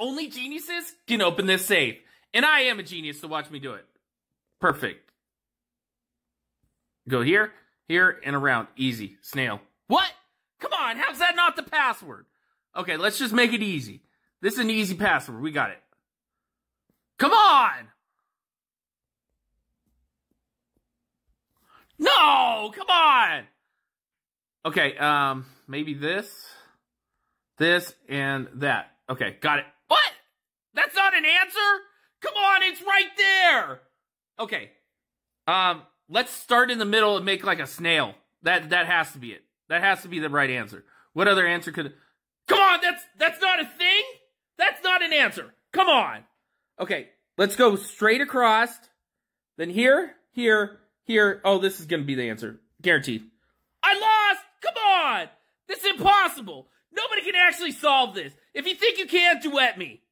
only geniuses can open this safe. And I am a genius, so watch me do it. Perfect. Go here, here, and around. Easy. Snail. What? Come on, how's that not the password? Okay, let's just make it easy. This is an easy password. We got it. Come on! No, come on! Okay, um, maybe this, this, and that. Okay, got it. What? That's not an answer? Come on, it's right there! Okay. Um, let's start in the middle and make like a snail. That that has to be it. That has to be the right answer. What other answer could Come on, that's that's not a thing? That's not an answer. Come on. Okay, let's go straight across. Then here, here, here. Oh, this is gonna be the answer. Guaranteed. I lost! Come on! This is impossible! Nobody can actually solve this. If you think you can, duet me.